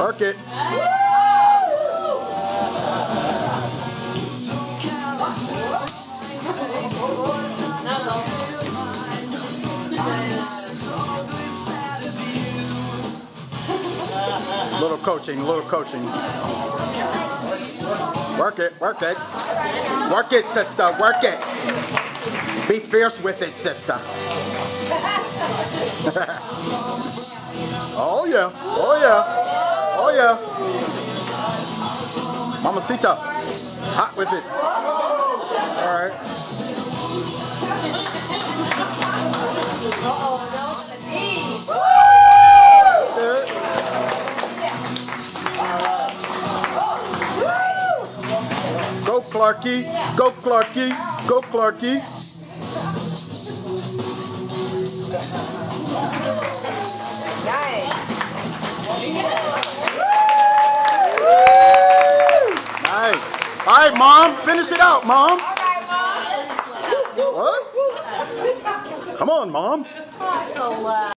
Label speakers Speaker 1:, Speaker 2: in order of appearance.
Speaker 1: Work it. Little coaching, little coaching. Work it, work it. Work it, sister, work it. Be fierce with it, sister. oh yeah, oh yeah, oh yeah. Mamacita, hot with it. All right. Go Clarky, go Clarky, go Clarky. Mom, finish it out, mom. What? Come on, mom.